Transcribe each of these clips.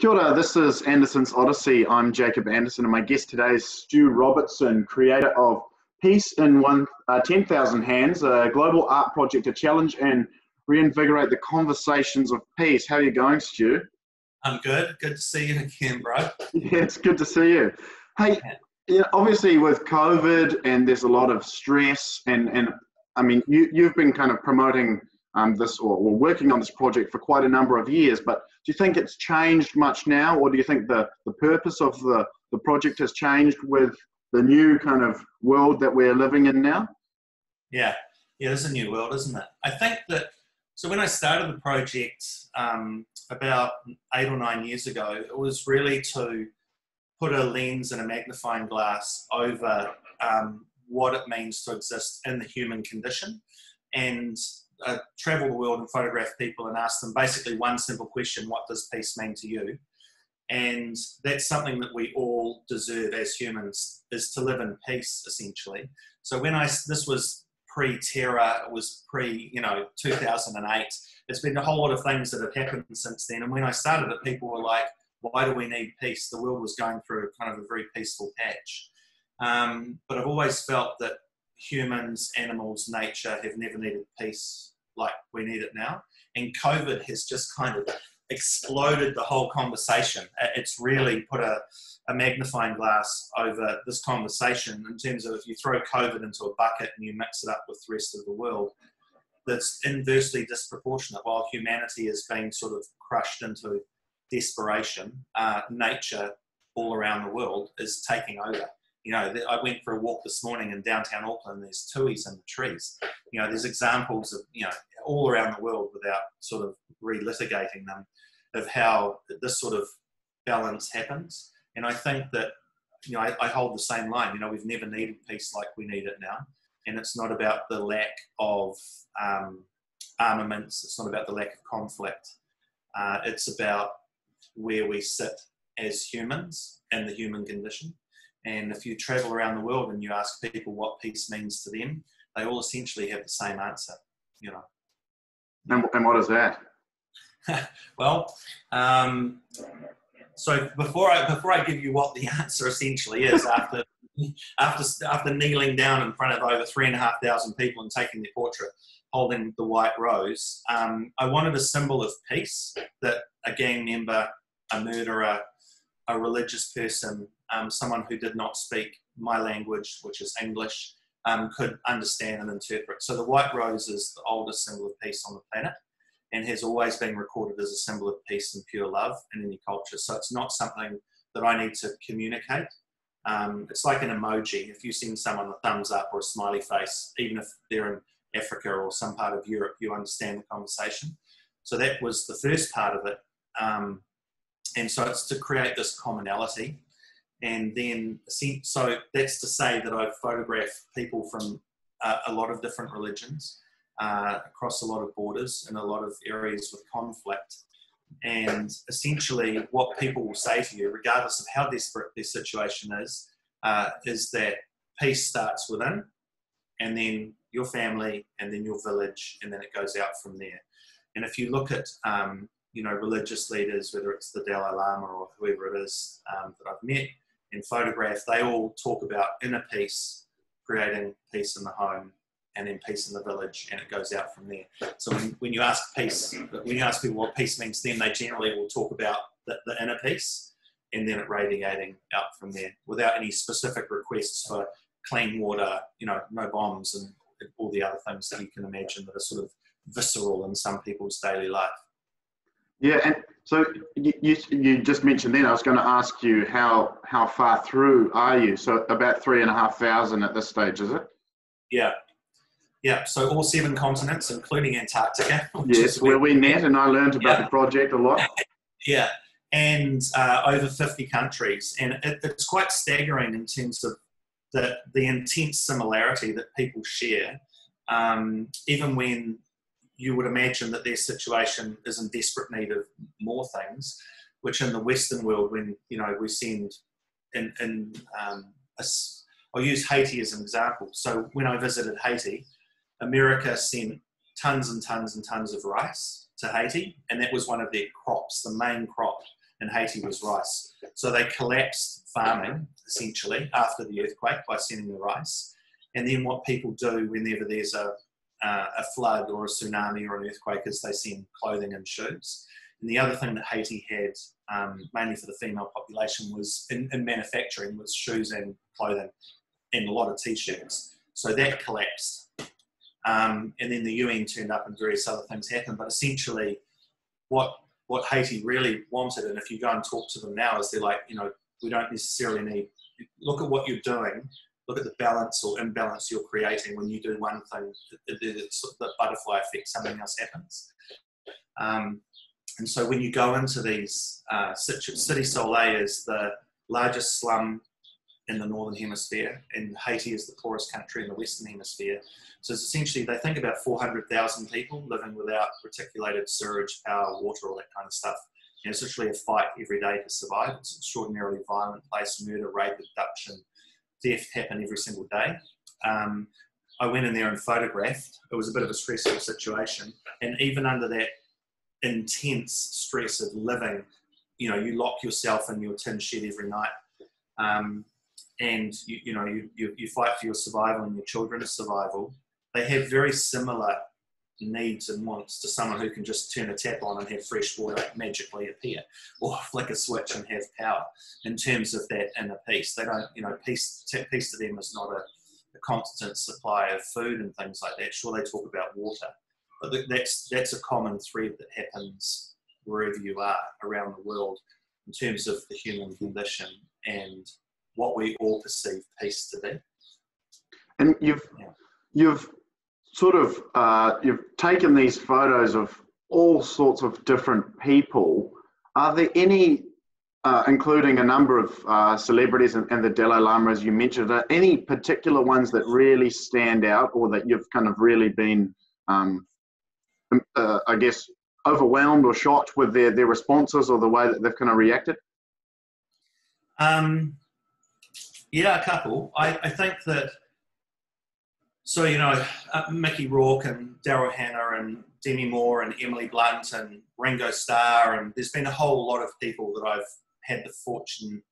Kia ora, this is Anderson's Odyssey. I'm Jacob Anderson, and my guest today is Stu Robertson, creator of Peace in One uh, 10,000 Hands, a global art project to challenge and reinvigorate the conversations of peace. How are you going, Stu? I'm good. Good to see you again, bro. Yeah, it's good to see you. Hey, you know, obviously with COVID and there's a lot of stress, and and I mean, you you've been kind of promoting um, this or, or, working on this project for quite a number of years. But do you think it's changed much now, or do you think the, the purpose of the, the project has changed with the new kind of world that we're living in now? Yeah, yeah, it's a new world, isn't it? I think that so when I started the project um, about eight or nine years ago, it was really to put a lens and a magnifying glass over um, what it means to exist in the human condition and uh, travel the world and photograph people and ask them basically one simple question what does peace mean to you? And that's something that we all deserve as humans is to live in peace essentially. So when i this was pre-terror it was pre, you know, 2008. It's been a whole lot of things that have happened since then. And when i started it people were like why do we need peace? The world was going through kind of a very peaceful patch. Um, but i've always felt that humans, animals, nature have never needed peace like we need it now. And COVID has just kind of exploded the whole conversation. It's really put a, a magnifying glass over this conversation in terms of if you throw COVID into a bucket and you mix it up with the rest of the world, that's inversely disproportionate. While humanity is being sort of crushed into desperation, uh, nature all around the world is taking over you know, I went for a walk this morning in downtown Auckland. There's tuis in the trees. You know, there's examples of you know all around the world without sort of relitigating them of how this sort of balance happens. And I think that you know I, I hold the same line. You know, we've never needed peace like we need it now, and it's not about the lack of um, armaments. It's not about the lack of conflict. Uh, it's about where we sit as humans and the human condition and if you travel around the world and you ask people what peace means to them, they all essentially have the same answer, you know. And, and what is that? well, um, so before I before I give you what the answer essentially is, after after after kneeling down in front of over three and a half thousand people and taking their portrait, holding the white rose, um, I wanted a symbol of peace that a gang member, a murderer, a religious person, um, someone who did not speak my language, which is English, um, could understand and interpret. So the white rose is the oldest symbol of peace on the planet and has always been recorded as a symbol of peace and pure love in any culture. So it's not something that I need to communicate. Um, it's like an emoji. If you send someone a thumbs up or a smiley face, even if they're in Africa or some part of Europe, you understand the conversation. So that was the first part of it. Um, and so it's to create this commonality and then so that's to say that I photograph people from uh, a lot of different religions uh, across a lot of borders in a lot of areas with conflict. And essentially, what people will say to you, regardless of how desperate their situation is, uh, is that peace starts within, and then your family, and then your village, and then it goes out from there. And if you look at um, you know religious leaders, whether it's the Dalai Lama or whoever it is um, that I've met, and photograph, they all talk about inner peace, creating peace in the home, and then peace in the village, and it goes out from there. So when, when you ask peace, when you ask people what peace means to them, they generally will talk about the, the inner peace, and then it radiating out from there, without any specific requests for clean water, you know, no bombs, and all the other things that you can imagine that are sort of visceral in some people's daily life. Yeah, and so you, you, you just mentioned then, I was going to ask you how, how far through are you? So about three and a half thousand at this stage, is it? Yeah. Yeah, so all seven continents, including Antarctica. Yes, where we met and I learned about yeah. the project a lot. yeah, and uh, over 50 countries. And it, it's quite staggering in terms of the, the intense similarity that people share, um, even when you would imagine that their situation is in desperate need of more things, which in the Western world, when you know we send in, in um, a, I'll use Haiti as an example. So when I visited Haiti, America sent tons and tons and tons of rice to Haiti, and that was one of their crops, the main crop in Haiti was rice. So they collapsed farming essentially after the earthquake by sending the rice. And then what people do whenever there's a, uh, a flood or a tsunami or an earthquake is they send clothing and shoes. And the other thing that Haiti had, um, mainly for the female population, was in, in, manufacturing was shoes and clothing, and a lot of t-shirts. So that collapsed, um, and then the UN turned up and various other things happened. But essentially, what what Haiti really wanted, and if you go and talk to them now, is they're like, you know, we don't necessarily need look at what you're doing look at the balance or imbalance you're creating when you do one thing, the, butterfly effect, something else happens. Um, and so when you go into these, uh, Cité Soleil is the largest slum in the northern hemisphere, and Haiti is the poorest country in the western hemisphere. So it's essentially, they think about 400,000 people living without reticulated sewage, power, water, all that kind of stuff. And it's literally a fight every day to survive. It's an extraordinarily violent place, murder, rape, abduction, theft happen every single day. Um, I went in there and photographed. It was a bit of a stressful situation. And even under that intense stress of living, you know, you lock yourself in your tin shed every night. Um, and you, you know, you, you, you fight for your survival and your children's survival. They have very similar needs and wants to someone who can just turn a tap on and have fresh water magically appear or flick a switch and have power in terms of that inner peace. They don't, you know, peace, peace to them is not a, a constant supply of food and things like that. Sure, they talk about water, but that's, that's a common thread that happens wherever you are around the world in terms of the human condition and what we all perceive peace to be. And you've, yeah. you've sort of uh, you've taken these photos of all sorts of different people. Are there any, uh, including a number of uh, celebrities and, and, the Dalai Lama, as you mentioned, are any particular ones that really stand out, or that you've kind of really been, um, um uh, I guess, overwhelmed or shocked with their their responses or the way that they've kind of reacted? Um, yeah, a couple. I, I think that so you know uh, Mickey Rourke and Daryl Hannah and Demi Moore and Emily Blunt and Ringo Starr and there's been a whole lot of people that I've had the fortune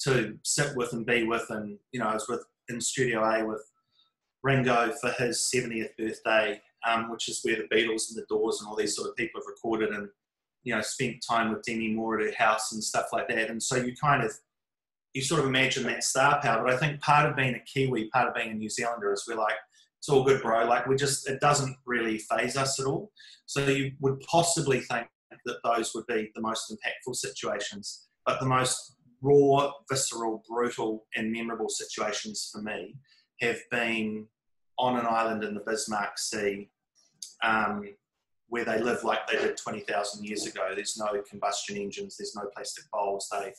to sit with and be with and you know I was with in Studio A with Ringo for his 70th birthday, um, which is where the Beatles and the Doors and all these sort of people have recorded and you know spent time with Demi Moore at her house and stuff like that. And so you kind of you sort of imagine that star power. But I think part of being a Kiwi, part of being a New Zealander is we're like it's all good, bro. Like we just, it doesn't really phase us at all. So you would possibly think that those would be the most impactful situations, but the most raw, visceral, brutal, and memorable situations for me have been on an island in the Bismarck Sea, um, where they live like they did 20,000 years ago. There's no combustion engines, there's no plastic bowls. They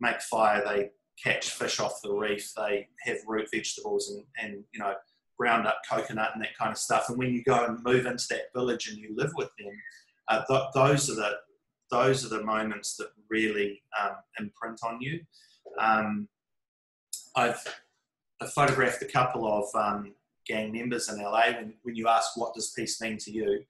make fire, they catch fish off the reef, they have root vegetables, and, and you know, ground up coconut and that kind of stuff. And when you go and move into that village and you live with them, uh, th- those are the those are the moments that really um, imprint on you. Um, I've, I've, photographed a couple of um, gang members in LA. When, when you ask what does peace mean to you,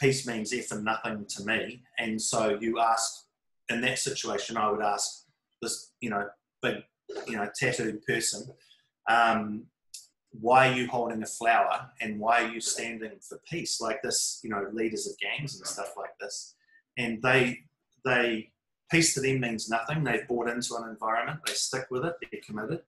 peace means F and nothing to me. And so you ask in that situation, I would ask this, you know, big, you know, tattooed person, um, why are you holding a flower and why are you standing for peace? Like this you know leaders of gangs and stuff like this. And they they peace to them means nothing. They've bought into an environment. They stick with it. They're committed.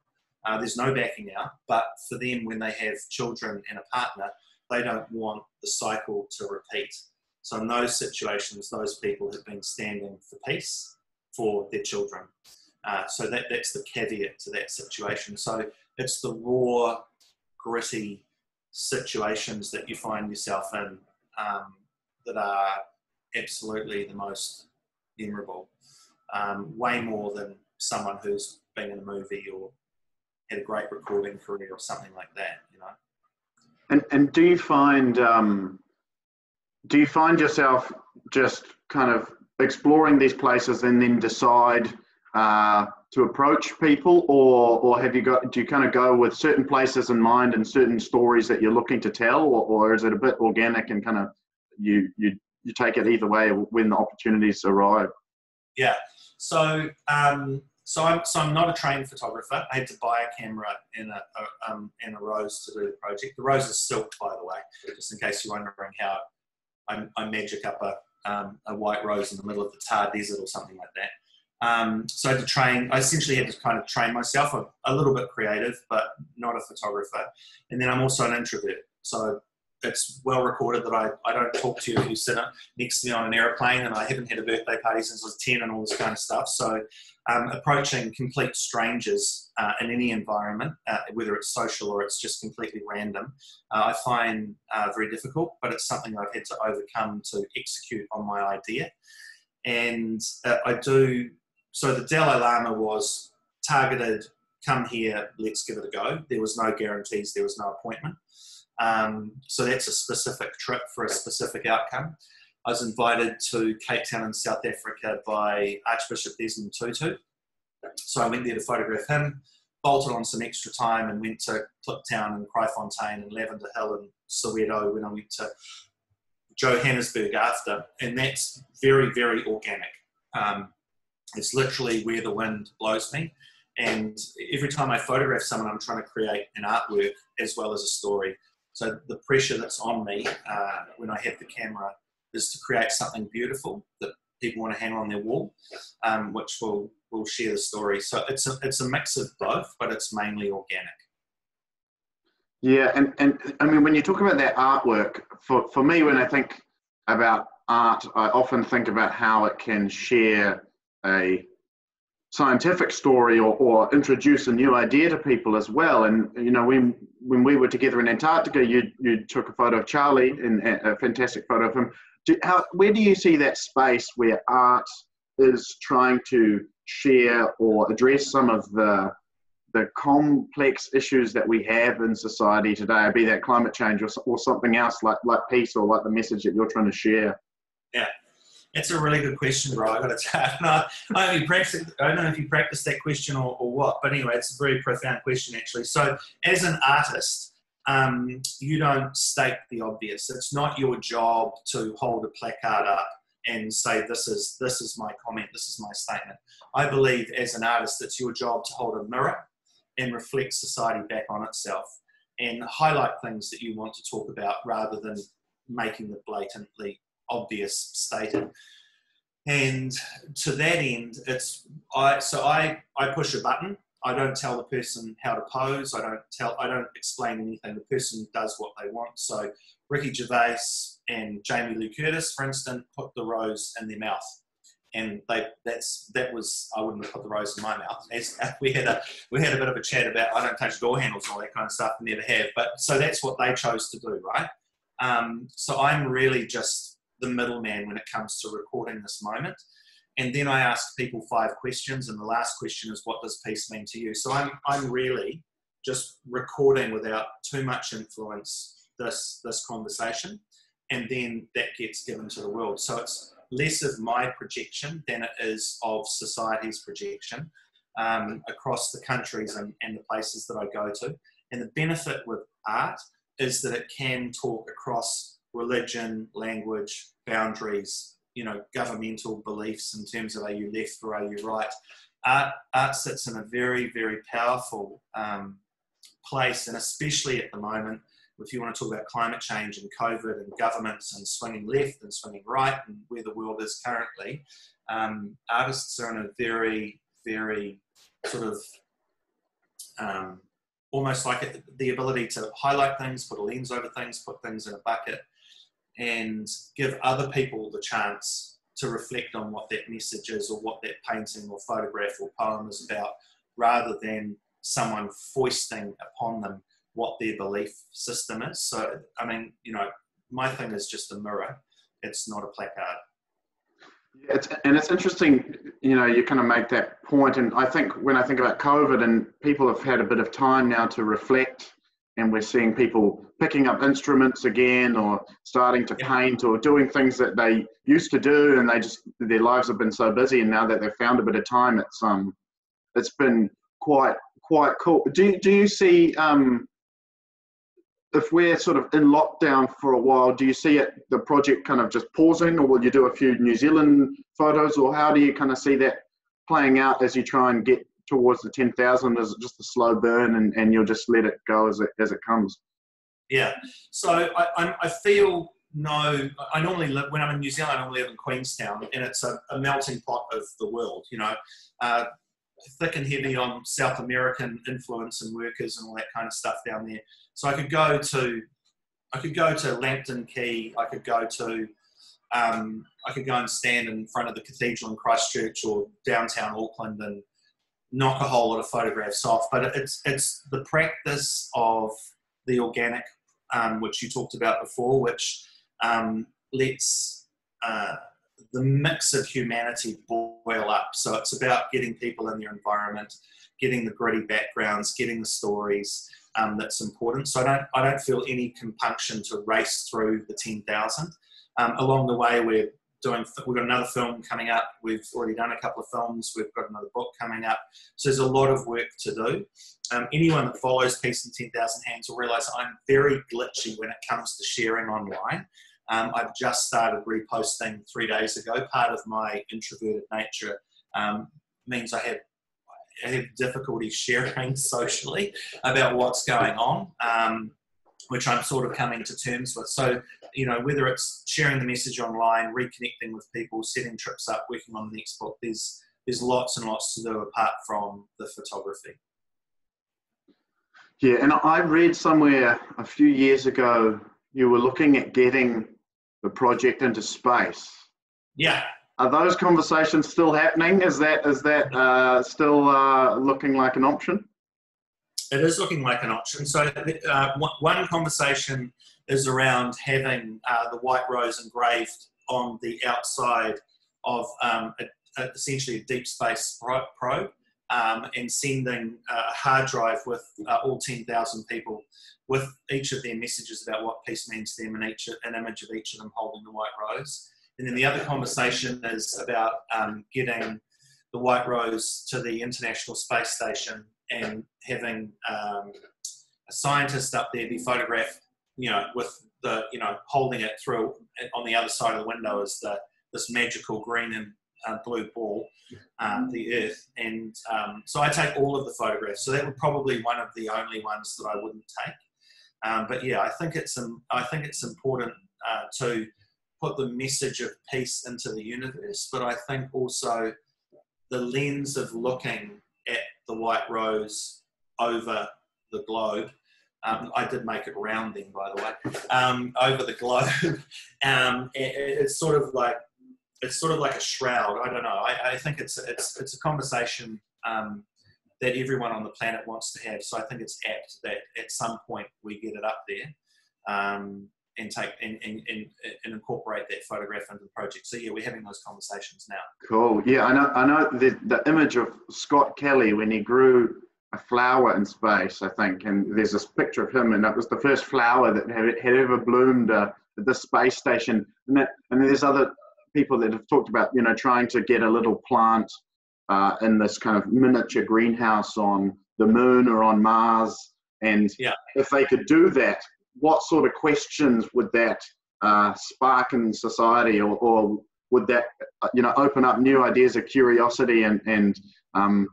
Uh, there's no backing out. But for them when they have children and a partner they don't want the cycle to repeat. So in those situations those people have been standing for peace for their children. Uh, so that, that's the caveat to that situation. So it's the raw gritty situations that you find yourself in um, that are absolutely the most memorable. Um, way more than someone who's been in a movie or had a great recording career or something like that, you know. And and do you find um, do you find yourself just kind of exploring these places and then decide uh, to approach people, or or have you got do you kind of go with certain places in mind and certain stories that you're looking to tell, or, or is it a bit organic and kind of you you you take it either way when the opportunities arrive? Yeah, So, um, so I'm so I'm not a trained photographer. I had to buy a camera and a, a um, and a rose to do the project. The rose is silk, by the way, just in case you're wondering how I, I magic up a um, a white rose in the middle of the Thar Desert or something like that. Um, so I had to train. I essentially had to kind of train myself. I'm a little bit creative, but not a photographer. And then I'm also an introvert. So it's well recorded that I, I don't talk to you if you sit next to me on an aeroplane and I haven't had a birthday party since I was 10 and all this kind of stuff. So um, approaching complete strangers uh, in any environment, uh, whether it's social or it's just completely random, uh, I find uh, very difficult, but it's something I've had to overcome to execute on my idea. And uh, I do, so the Dalai Lama was targeted, come here, let's give it a go. There was no guarantees, there was no appointment. Um, so that's a specific trip for a specific outcome. I was invited to Cape Town in South Africa by Archbishop Desmond Tutu. So I went there to photograph him, bolted on some extra time, and went to Kliptown and Kraaifontein and Lavender Hill and Soweto when I went to Johannesburg after. And that's very, very organic. Um, it's literally where the wind blows me. And every time I photograph someone, I'm trying to create an artwork as well as a story. So the pressure that's on me uh, when I have the camera is to create something beautiful that people want to hang on their wall, um, which will will share the story. So it's a it's a mix of both, but it's mainly organic. Yeah, and, and I mean when you talk about that artwork, for, for me when I think about art, I often think about how it can share a scientific story or, or introduce a new idea to people as well. And you know, when when we were together in Antarctica, you you took a photo of Charlie and a fantastic photo of him. Do, how, where do you see that space where art is trying to share or address some of the the complex issues that we have in society today, be that climate change or, or something else like like peace or like the message that you're trying to share? Yeah, it's a really good question, bro. I got to tell you. I, don't practice, I don't know if you practice that question or, or what, but anyway, it's a very profound question, actually. So, as an artist, um, you don't state the obvious. It's not your job to hold a placard up and say this is this is my comment, this is my statement. I believe as an artist, it's your job to hold a mirror and reflect society back on itself and highlight things that you want to talk about rather than making the blatantly obvious stated. And to that end, it's I so I I push a button. I don't tell the person how to pose. I don't tell. I don't explain anything. The person does what they want. So Ricky Gervais and Jamie Lee Curtis, for instance, put the rose in their mouth, and they that's that was I wouldn't have put the rose in my mouth. As, we had a we had a bit of a chat about I don't touch door handles and all that kind of stuff. Never have. But so that's what they chose to do, right? Um, so I'm really just the middleman when it comes to recording this moment. And then I ask people five questions, and the last question is, "What does peace mean to you?" So I'm I'm really just recording without too much influence this this conversation, and then that gets given to the world. So it's less of my projection than it is of society's projection um, across the countries and, and the places that I go to. And the benefit with art is that it can talk across religion, language, boundaries, you know, governmental beliefs in terms of are you left or are you right. Art, art sits in a very, very powerful um, place, and especially at the moment, if you want to talk about climate change and COVID and governments and swinging left and swinging right and where the world is currently, um, artists are in a very, very sort of um, almost like the ability to highlight things, put a lens over things, put things in a bucket, and give other people the chance to reflect on what that message is or what that painting or photograph or poem is about rather than someone foisting upon them what their belief system is. So, I mean, you know, my thing is just a mirror, it's not a placard. Yeah, it's, and it's interesting, you know, you kind of make that point, and I think when I think about COVID, and people have had a bit of time now to reflect and we're seeing people picking up instruments again or starting to paint or doing things that they used to do and they just their lives have been so busy and now that they've found a bit of time it's um it's been quite quite cool. Do, do you see um if we're sort of in lockdown for a while do you see it the project kind of just pausing or will you do a few new zealand photos or how do you kind of see that playing out as you try and get towards the 10,000? Is it just a slow burn and, and you'll just let it go as it, as it comes? Yeah. So I, I feel no, I normally live, when I'm in New Zealand, I normally live in Queenstown and it's a, a melting pot of the world, you know, uh, thick and heavy on South American influence and workers and all that kind of stuff down there. So I could go to, I could go to Lambton Quay, I could go to, um, I could go and stand in front of the cathedral in Christchurch or downtown Auckland and knock a whole lot of photographs off. But it's it's the practice of the organic, um, which you talked about before, which um, lets uh, the mix of humanity boil up. So it's about getting people in their environment, getting the gritty backgrounds, getting the stories. Um, that's important. So I don't I don't feel any compunction to race through the ten thousand. Um, along the way, we're doing we've got another film coming up. We've already done a couple of films. We've got another book coming up. So there's a lot of work to do. Um, anyone that follows peace in 10,000 hands will realize i'm very glitchy when it comes to sharing online. Um, i've just started reposting three days ago. Part of my introverted nature um, means i have I have difficulty sharing socially about what's going on. Um, which I'm sort of coming to terms with. So, you know, whether it's sharing the message online, reconnecting with people, setting trips up, working on the next book, there's there's lots and lots to do apart from the photography. Yeah, and I read somewhere a few years ago you were looking at getting the project into space. Yeah. Are those conversations still happening? Is that is that uh, still uh, looking like an option? It is looking like an option. So uh, one conversation is around having uh, the white rose engraved on the outside of um, a, a, essentially a deep space probe um, and sending a hard drive with uh, all 10,000 people with each of their messages about what peace means to them and each an image of each of them holding the white rose. And then the other conversation is about um, getting the white rose to the International Space Station and having um, a scientist up there be photographed, you know, with the, you know, holding it through on the other side of the window is the this magical green and uh, blue ball, uh, the Earth. And um, so I take all of the photographs. So that would probably one of the only ones that I wouldn't take. Um, but yeah, I think it's um, I think it's important uh, to put the message of peace into the universe, but I think also the lens of looking at the white rose over the globe. Um, I did make it rounding, by the way. Um, over the globe, um, it, it's sort of like it's sort of like a shroud. I don't know. I, I think it's it's it's a conversation um, that everyone on the planet wants to have. So I think it's apt that at some point we get it up there. And take and, and, and, and, incorporate that photograph into the project. So yeah, we're having those conversations now. Cool. Yeah, I know. I know the the image of Scott Kelly when he grew a flower in space. I think, and there's this picture of him, and that was the first flower that had, had ever bloomed uh, at the space station. And that, and there's other people that have talked about you know trying to get a little plant uh, in this kind of miniature greenhouse on the moon or on Mars. And yeah. if they could do that, what sort of questions would that uh, spark in society, or, or would that uh, you know open up new ideas of curiosity and and um,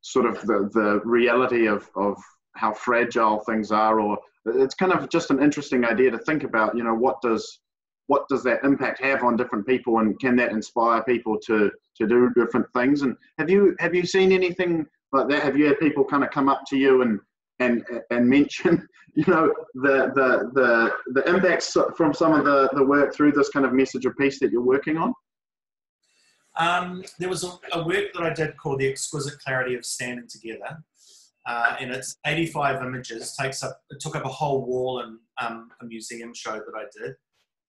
sort of the the reality of of how fragile things are, or it's kind of just an interesting idea to think about. You know, what does what does that impact have on different people, and can that inspire people to to do different things? And have you have you seen anything like that? Have you had people kind of come up to you and and and mention you know the the the the impacts from some of the the work through this kind of message or piece that you're working on um, there was a, a, work that I did called The Exquisite Clarity of Standing Together. Uh, and it's 85 images, takes up, it took up a whole wall in um, a museum show that I did.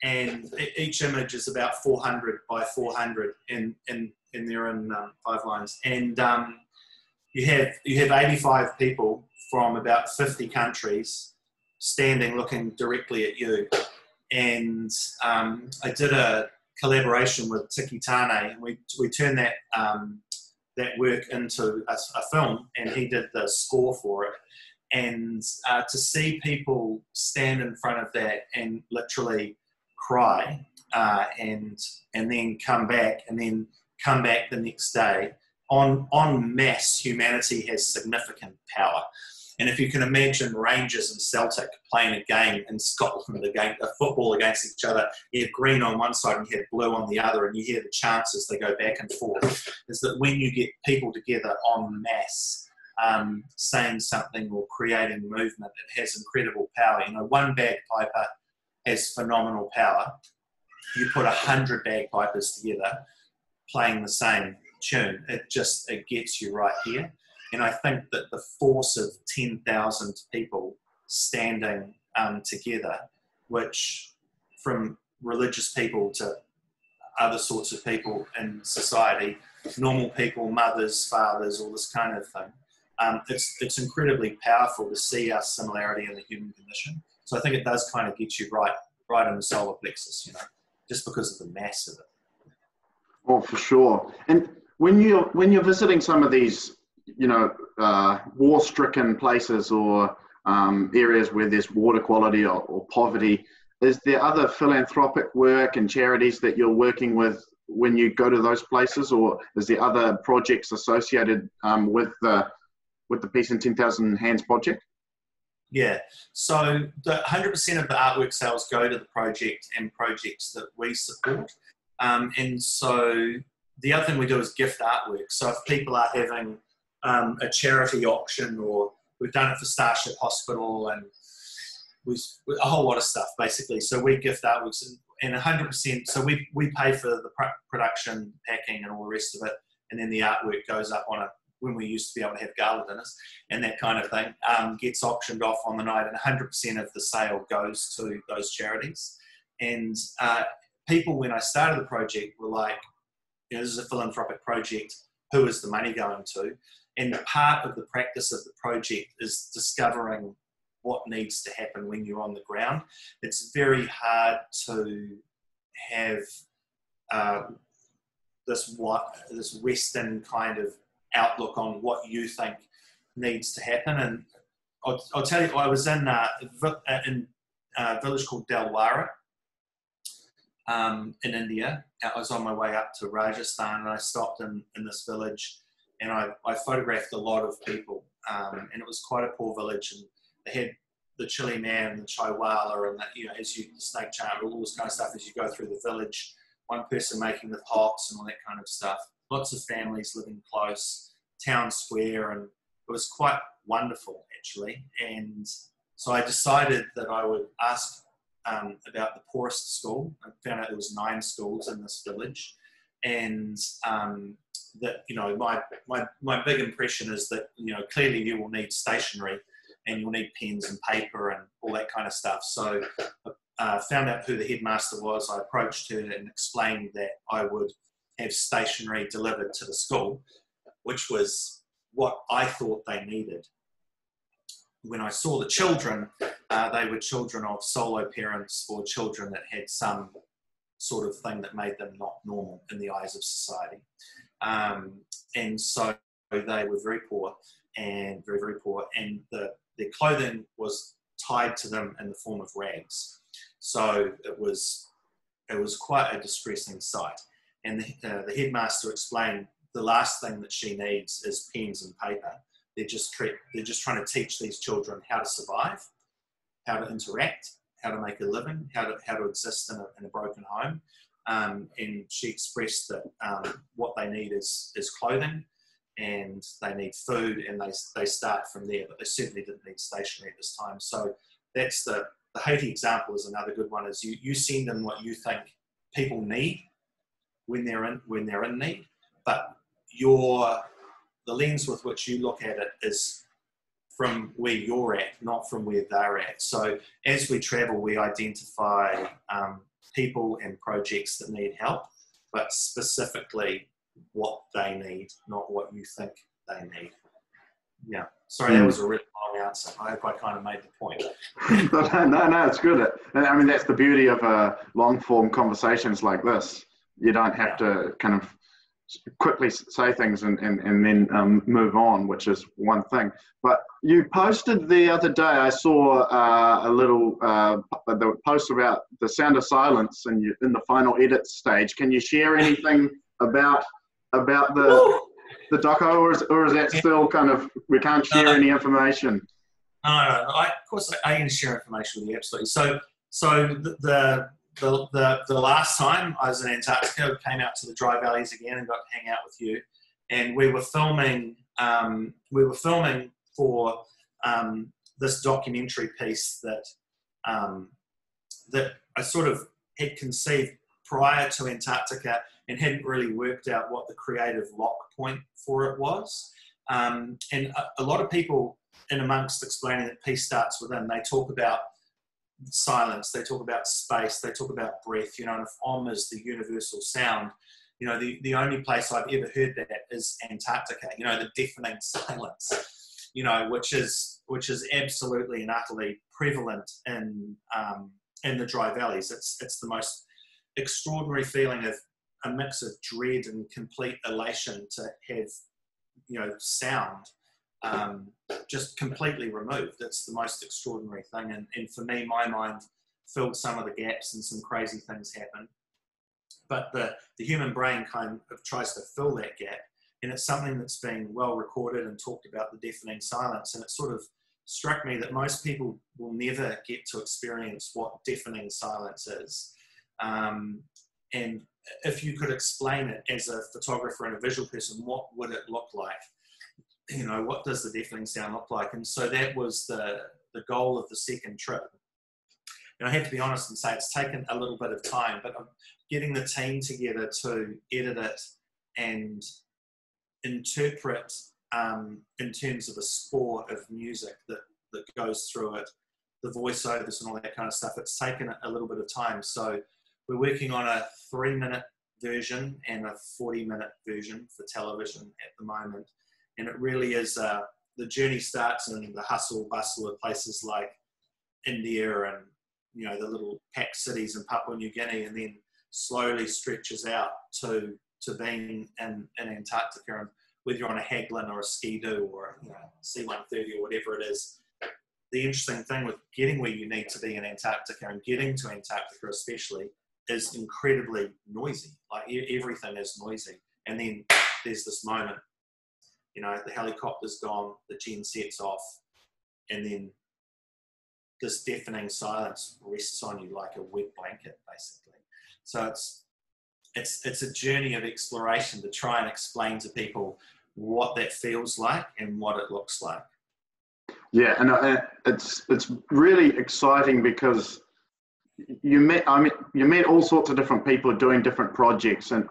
And each image is about 400 by 400 in, in, in there in um, five lines. And um, you have, you have 85 people from about 50 countries standing looking directly at you. And um, I did a collaboration with Tiki Tane, and we, we turned that, um, that work into a, a, film, and he did the score for it. And uh, to see people stand in front of that and literally cry, uh, and and then come back, and then come back the next day on on mass, humanity has significant power. And if you can imagine Rangers and Celtic playing a game in Scotland, a game, a football against each other, you have green on one side and you have blue on the other, and you hear the chants as they go back and forth. Is that when you get people together en masse, um, saying something or creating movement, it has incredible power. You know, one bagpiper has phenomenal power. You put a hundred bagpipers together, playing the same tune, it just it gets you right here. And I think that the force of 10,000 people standing um, together, which from religious people to other sorts of people in society, normal people, mothers, fathers, all this kind of thing, um, it's, it's incredibly powerful to see our similarity in the human condition. So I think it does kind of get you right, right in the solar plexus, you know, just because of the mass of it. Oh, for sure. And when you're when you're visiting some of these you know, uh, war-stricken places or um, areas where there's water quality or, or, poverty, is there other philanthropic work and charities that you're working with when you go to those places, or is there other projects associated um, with the with the Peace in 10,000 Hands project? Yeah, so the 100% of the artwork sales go to the project and projects that we support. Um, and so the other thing we do is gift artwork. So if people are having um, a charity auction, or we've done it for Starship Hospital, and we a whole lot of stuff basically. So we gift artworks and, and 100%. So we we pay for the production, packing, and all the rest of it, and then the artwork goes up on a when we used to be able to have gala dinners and that kind of thing um, gets auctioned off on the night, and 100% of the sale goes to those charities. And uh, people, when I started the project, were like, you know, "This is a philanthropic project. Who is the money going to?" And the part of the practice of the project is discovering what needs to happen when you're on the ground. It's very hard to have uh, this what this Western kind of outlook on what you think needs to happen. And I'll, I'll tell you, I was in uh, uh in a village called Dalwara um, in India. I was on my way up to Rajasthan, and I stopped in in this village and I, I photographed a lot of people. Um, and it was quite a poor village, and they had the chili man and the chaiwala, and that you know, as you the snake charmer, all this kind of stuff as you go through the village. One person making the pots and all that kind of stuff. Lots of families living close, town square, and it was quite wonderful actually. And so I decided that I would ask um, about the poorest school. I found out there was nine schools in this village, and um, that you know my, my my big impression is that you know clearly you will need stationery and you'll need pens and paper and all that kind of stuff. So uh, found out who the headmaster was. I approached her and explained that i would have stationery delivered to the school which was what i thought they needed when i saw the children uh, they were children of solo parents or children that had some sort of thing that made them not normal in the eyes of society um, and so they were very poor and very, very poor. And the, their clothing was tied to them in the form of rags. So it was, it was quite a distressing sight. And the, uh, the headmaster explained the last thing that she needs is pens and paper. They're just, they're just trying to teach these children how to survive, how to interact, how to make a living, how to, how to exist in a, in a broken home. Um, and she expressed that um, what they need is, is clothing and they need food and they, they start from there, but they certainly didn't need stationery at this time. So that's the, the Haiti example is another good one is you, you send them what you think people need when they're in, when they're in need, but your, the lens with which you look at it is from where you're at, not from where they're at. So as we travel, we identify um, people and projects that need help, but specifically what they need, not what you think they need. Yeah. Sorry, that hmm. was a really long answer. I hope I kind of made the point. no, no, no, it's good. I mean, that's the beauty of uh, long form conversations like this. You don't have yeah. to kind of quickly say things and, and, and then um, move on, which is one thing. But you posted the other day, I saw uh, a little uh, the post about the sound of silence and you, in the final edit stage. Can you share anything about about the the doco, or is, or is that still kind of we can't share no. any information? No, no, no. I, of course I, I can share information with you absolutely. So, so the, the the, the, the last time I was in Antarctica, I came out to the dry valleys again and got to hang out with you. And we were filming, um, we were filming for um, this documentary piece that um, that I sort of had conceived prior to Antarctica and hadn't really worked out what the creative lock point for it was. Um, and a, a, lot of people, in amongst explaining that peace starts within, they talk about silence, they talk about space, they talk about breath, you know, and if Om is the universal sound, you know, the, the only place I've ever heard that is Antarctica, you know, the deafening silence, you know, which is, which is absolutely and utterly prevalent in, um, in the dry valleys. It's, it's the most extraordinary feeling of a mix of dread and complete elation to have, you know, sound. Um, just completely removed. It's the most extraordinary thing. And, and for me, my mind filled some of the gaps and some crazy things happened. But the, the human brain kind of tries to fill that gap. And it's something that's been well recorded and talked about the deafening silence. And it sort of struck me that most people will never get to experience what deafening silence is. Um, and if you could explain it as a photographer and a visual person, what would it look like? You know, what does the deafening sound look like? And so that was the, the goal of the second trip. And I have to be honest and say it's taken a little bit of time, but I'm getting the team together to edit it and interpret um, in terms of a score of music that, that goes through it, the voiceovers and all that kind of stuff. It's taken a little bit of time. So we're working on a three minute version and a 40 minute version for television at the moment and it really is uh, the journey starts in the hustle bustle of places like India and you know the little packed cities in Papua New Guinea, and then slowly stretches out to to being in, in Antarctica, and whether you're on a Hagglund or a Ski-Doo or you know, C-130 or whatever it is. The interesting thing with getting where you need to be in Antarctica and getting to Antarctica especially is incredibly noisy. Like everything is noisy, and then there's this moment you know, the helicopter's gone, the gen sets off, and then this deafening silence rests on you like a wet blanket, basically. So it's it's it's a journey of exploration to try and explain to people what that feels like and what it looks like. Yeah, and uh, it's it's really exciting because you met I mean you met all sorts of different people doing different projects, and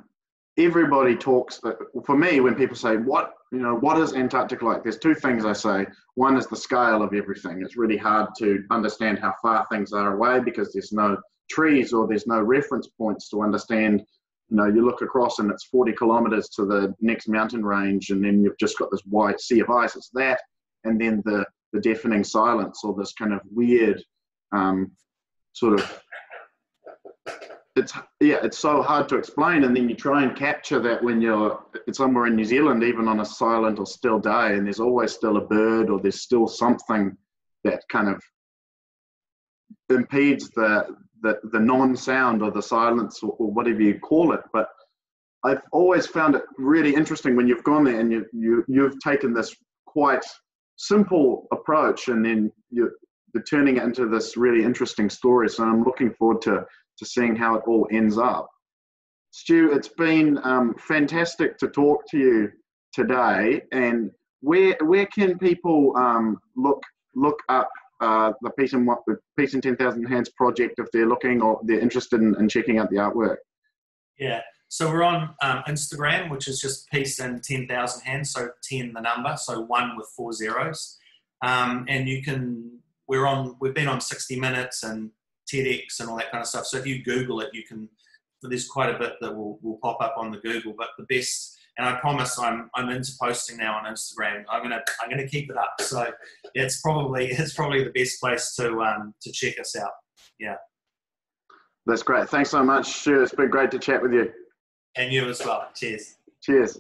everybody talks. Uh, for me, when people say what you know, what is Antarctica like? There's two things I say. One is the scale of everything. It's really hard to understand how far things are away because there's no trees or there's no reference points to understand. You know, you look across and it's 40 kilometers to the next mountain range, and then you've just got this white sea of ice. It's that, and then the the deafening silence or this kind of weird um, sort of it's yeah, it's so hard to explain, and then you try and capture that when you're somewhere in New Zealand, even on a silent or still day, and there's always still a bird or there's still something that kind of impedes the the, the non-sound or the silence or, or whatever you call it. But I've always found it really interesting when you've gone there and you, you you've taken this quite simple approach and then you're, you're turning it into this really interesting story. So I'm looking forward to to seeing how it all ends up. Stu, it's been um, fantastic to talk to you today. And where where can people um, look look up uh, the Peace and what the Peace in Ten Thousand Hands project if they're looking or they're interested in, in checking out the artwork? Yeah, so we're on um, Instagram, which is just Peace in Ten Thousand Hands. So ten the number, so one with four zeros. Um, and you can we're on we've been on 60 minutes and TEDx and all that kind of stuff. So if you Google it, you can. There's quite a bit that will, will pop up on the Google, but the best, and I promise I'm I'm into posting now on Instagram. I'm gonna I'm gonna keep it up. So it's probably it's probably the best place to um, to check us out. Yeah. That's great. Thanks so much, Stu. It's been great to chat with you. And you as well. Cheers. Cheers.